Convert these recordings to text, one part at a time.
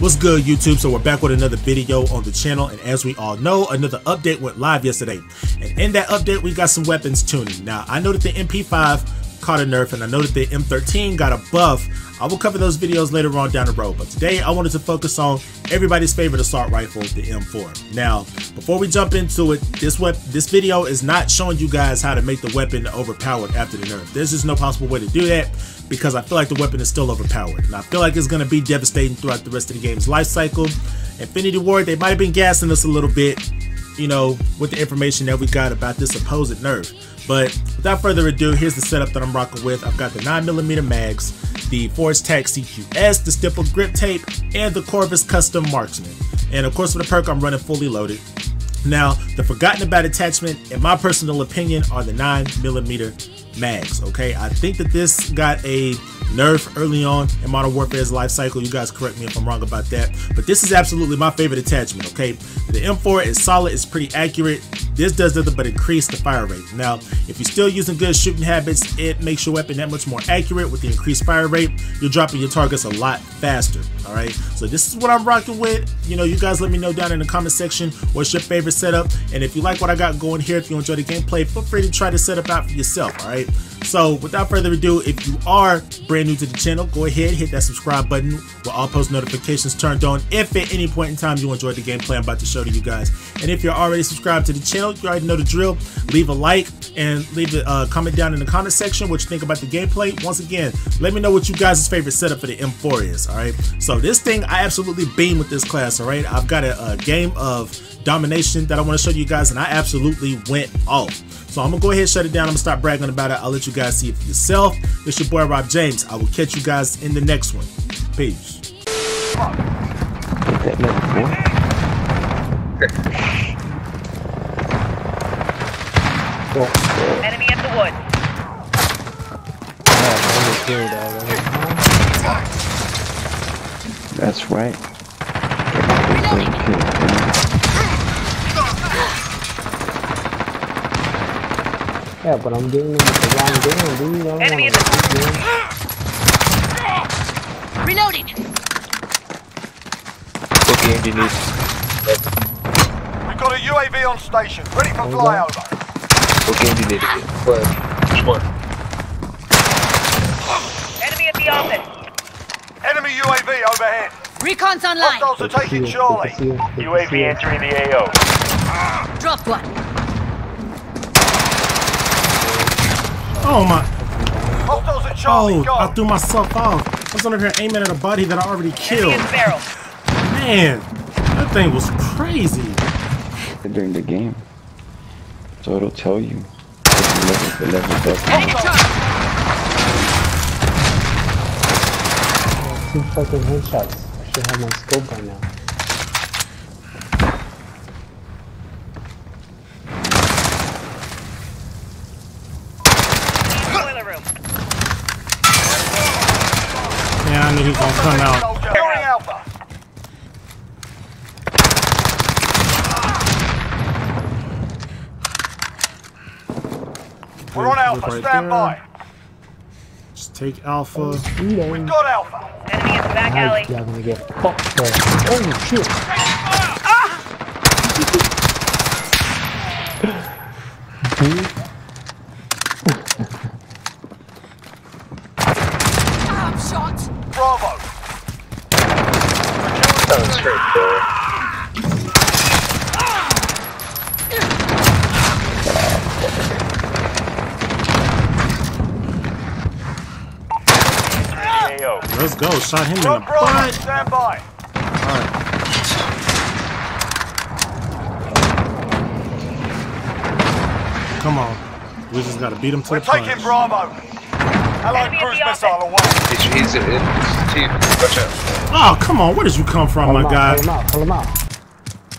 What's good YouTube? So we're back with another video on the channel and as we all know another update went live yesterday and in that update we got some weapons tuning. Now I know that the MP5 caught a nerf and I know that the M13 got a buff. I will cover those videos later on down the road but today I wanted to focus on everybody's favorite assault rifle the M4. Now before we jump into it this this video is not showing you guys how to make the weapon overpowered after the nerf. There's just no possible way to do that because I feel like the weapon is still overpowered. And I feel like it's going to be devastating throughout the rest of the game's life cycle. Infinity Ward, they might have been gassing us a little bit, you know, with the information that we got about this supposed nerf. But without further ado, here's the setup that I'm rocking with. I've got the 9mm mags, the Forge Tac CQS, the stipple grip tape, and the Corvus Custom Marksman. And of course, for the perk, I'm running fully loaded. Now, the forgotten about attachment, in my personal opinion, are the 9mm mags. Okay, I think that this got a nerf early on in Modern Warfare's life cycle. You guys correct me if I'm wrong about that, but this is absolutely my favorite attachment. Okay, the M4 is solid, it's pretty accurate. This does nothing but increase the fire rate. Now, if you're still using good shooting habits, it makes your weapon that much more accurate with the increased fire rate. You're dropping your targets a lot faster. All right, so this is what I'm rocking with. You know, you guys let me know down in the comment section what's your favorite setup, and if you like what I got going here, if you enjoy the gameplay, feel free to try to set up out for yourself. All right. So without further ado, if you are brand new to the channel, go ahead, hit that subscribe button with all post notifications turned on if at any point in time you enjoyed the gameplay I'm about to show to you guys. And if you're already subscribed to the channel, you already know the drill. Leave a like and leave a uh, comment down in the comment section what you think about the gameplay. Once again, let me know what you guys' favorite setup for the M4 is, alright? So this thing, I absolutely beam with this class, alright? I've got a, a game of domination that I want to show you guys and I absolutely went off. So I'm gonna go ahead and shut it down. I'm gonna stop bragging about it. I'll let you guys see it for yourself. It's your boy Rob James. I will catch you guys in the next one. Peace. Enemy at the wood. That's right. Yeah, but I'm getting them with the wrong gun, dude. I don't Enemy in wanna the- shoot them. Reloading. What game do you need? We've got a UAV on station, ready for flyover. What game do you need? What? Which one? Enemy at the office. Enemy UAV overhead. Recon's online. Hostiles are Good taking you, Charlie. good to see you, good to see UAV entering the AO. Drop one. Oh my Hostiles at Charlie, oh. I threw myself off. I was under here aiming at a buddy that I already killed. in the barrel. Man, that thing was crazy. During the game. So it'll tell you. The level, the level does. To charge. Two fucking headshots. I should have my scope by now. Boiler room. Yeah, I knew he was gonna come out. Soldier. Securing Alpha. We're on Alpha, Right stand there. by. Just take Alpha. Eat 'em. We've got Alpha. Enemy in the back alley. Y'all gonna get fucked there. Oh shit. Ah! Dude, I'm shot. Bravo. That was straight, bro. AO. Let's go. Shot him in the Got Bravo, butt. stand by. Come on. We just gotta beat him to We're the punch. taking Bravo. Allied Enemy at cruise the missile away. He's, he's in his team. Watch out. Oh, come on. Where did you come from, pull my him out, guy? pull him out, pull him out.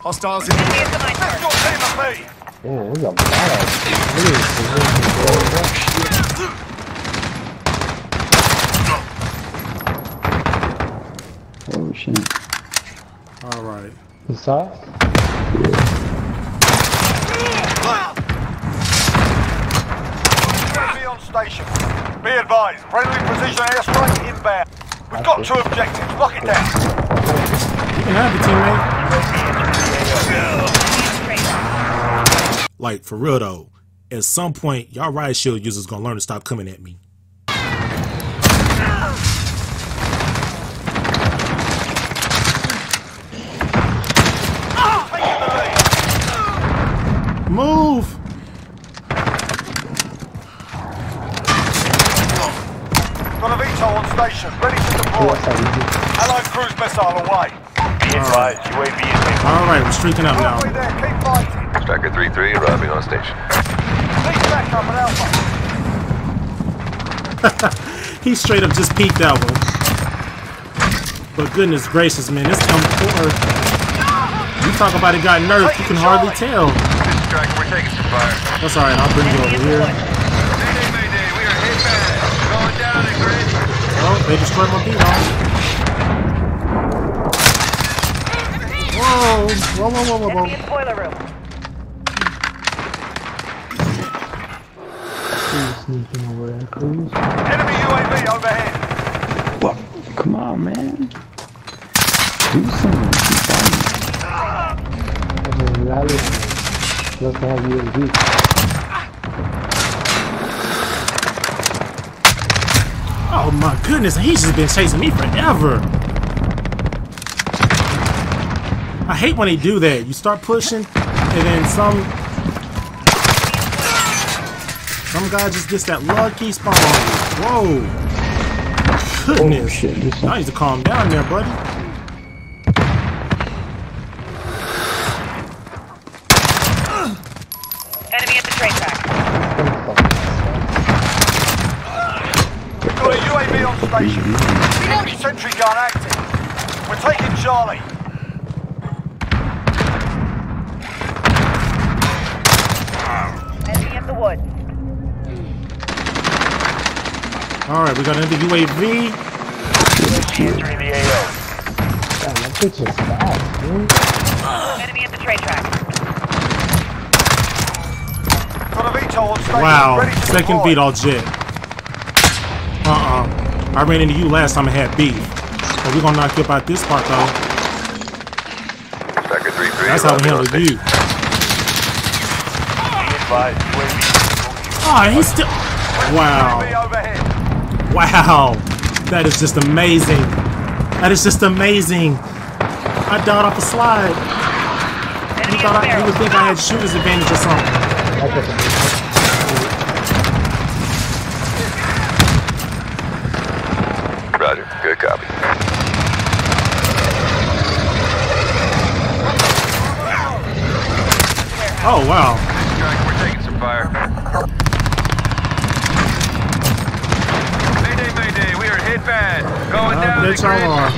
Hostiles Enemy at the mine That's charge. your team of me. Damn, there's a badass. Oh shit. All right. The saw it? UAV on station. Be advised, friendly precision airstrike inbound. We've got two objectives. Lock it down. can have it, teammate. Like for real though, at some point, y'all riot shield users gonna learn to stop coming at me. Move! Got a VTOL on station, ready to deploy. Allied cruise missile away. Be advised, UAV is being All right, we're streaking up now. Halfway there, keep fighting. Striker 3-3 arriving on station. Need backup at Alpha. He straight up just peeked that one. But goodness gracious, man, this M4. You talk about it got nerfed, you can hardly tell. This Striker, we're taking some fire. That's alright, I'll bring you over here. woods. Mayday, mayday, we are hit bad. Going down and grid. Oh, they destroyed my VTOL. Whoa, whoa, whoa, whoa, whoa, Enemy whoa. in boiler room. He's sneaking over there, please. Enemy UAV overhead. What? Come on, man. Do something. Keep fighting. There's a rally. Love to have UAV. Oh my goodness, he's just been chasing me forever. I hate when they do that. You start pushing, and then some some guy just gets that lucky spawn. Whoa. Goodness. Oh, shit, you need to calm down there, buddy. Enemy at the train track. Got a UAV on station. Enemy sentry gun active. We're taking Charlie. Enemy in the woods. All right, we got another UAV. Entering the AO. Damn, that bitch is fast, dude. Enemy at the train track. Wow, second VTOL jet. Uh-uh. I ran into you last time I had beef. But we're gonna knock you up out this part though. Striker 3-3 That's how we arriving on handle you. Be advised, UAV is Oh, he's still. Wow. Wow. That is just amazing. That is just amazing. I died off a slide. You Enemy in thought the I, you would think I had shooter's advantage or something. That's what Roger, good copy. Oh, wow. Striker, we're taking some fire. Mayday, mayday, we are hit bad. Going I down bet the y'all grid. are.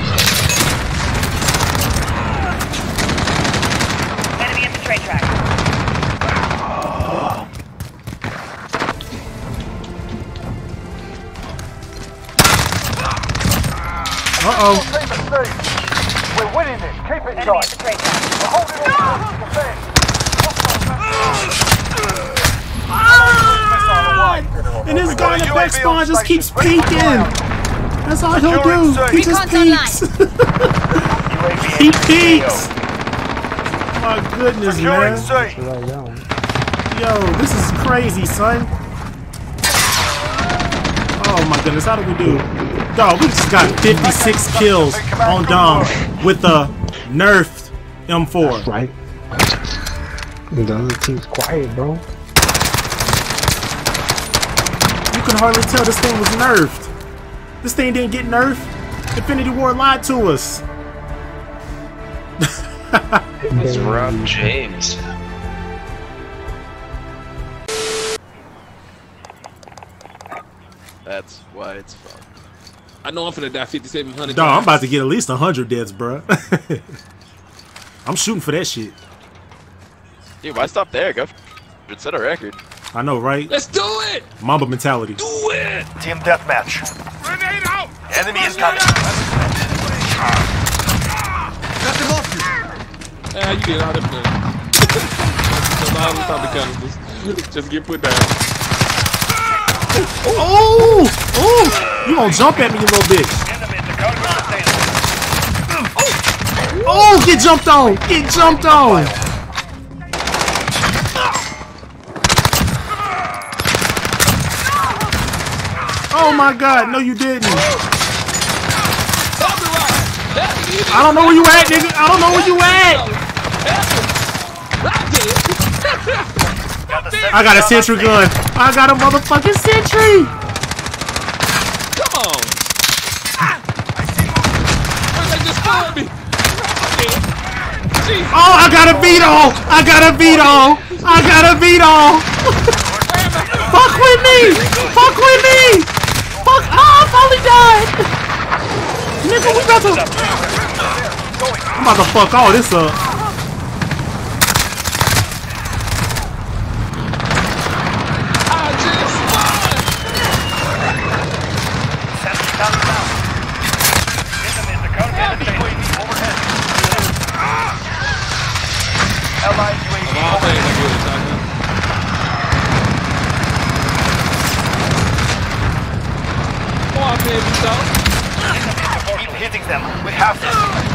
Enemy at the train track. Uh-oh. Team at sea. We're winning this. Keep it Enemy at tight. the train track. We're holding all troops to. And this guy in the back spawn just keeps station. Ready for peeking. That's all he'll do. He just peeks. He peeks. AO. My goodness, man. C. right down. Yo, this is crazy, son. Oh my goodness, how do we do? Dog, we just got 56 kills on Dom with the nerfed M4. Right. The other team's quiet, bro. You can hardly tell this thing was nerfed. This thing didn't get nerfed. Infinity Ward lied to us. it was Rob James. That's why it's fun. I know I'm finna die 5,700 Dog, I'm about to get at least 100 deaths, bro. I'm shooting for that shit. Dude, why stop there? Go f- set a record. I know, right? Let's do it! Mamba mentality. Do it! Team deathmatch. Grenade out! Enemy incoming. Ah, you did all them things. That's all the top of cannibals. Just get put down. Oh! Oh! You gonna jump at me, you little bitch. Enemies are coming with the Oh, get jumped on! Get jumped on! Oh my god, no you didn't. I don't know where you at, nigga. I don't know where you at. I got a sentry gun. I got a motherfucking sentry. Come on. Where's they just spawned me? Jesus. Oh, I got a VTOL. I got a VTOL. I got a VTOL. Fuck with me. Fuck with me. Fuck. Oh, I finally died. Nigga, we about to. I'm about to fuck all this up. I just spawned. Sentry down now. Enemy in the current UAV overhead. Allied UAV Of all things, I get it, shotgun. Come down. UAV overhead. UAV overhead. Come on, baby, so. Keep hitting them. We have this.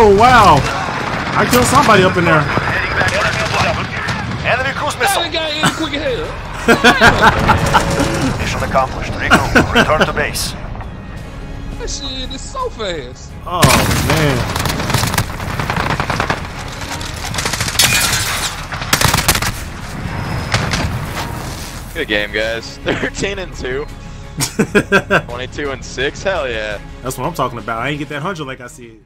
Oh wow. I killed somebody up in there. Heading back to the zone. Enemy cruise missile. Ain't got any quick hell. Mission accomplished. Regroup. Return to base. That shit is so fast. Oh man. Good game, guys. 13 and 2. 22 and 6. Hell yeah. That's what I'm talking about. I ain't get that hundred like I said.